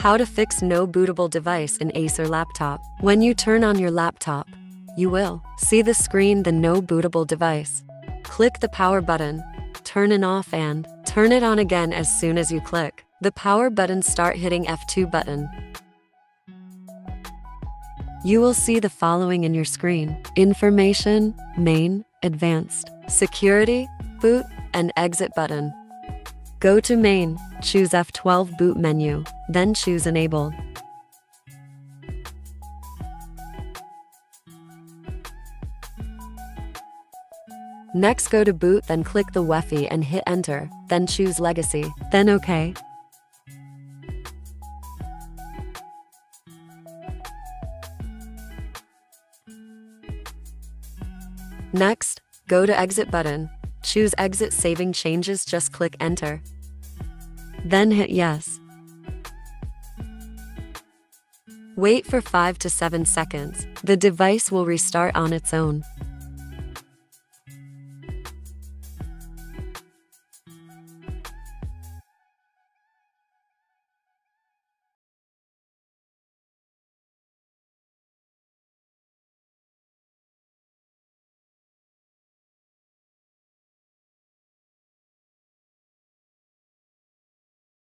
How to fix no bootable device in Acer laptop. When you turn on your laptop, you will see the screen the no bootable device. Click the power button, turn it off and turn it on again as soon as you click the power button start hitting F2 button. You will see the following in your screen. Information, main, advanced, security, boot, and exit button. Go to main, choose F12 boot menu, then choose enable. Next go to boot then click the UEFI and hit enter, then choose legacy, then OK. Next, go to exit button, choose exit saving changes just click enter. Then hit yes. Wait for 5 to 7 seconds, the device will restart on its own.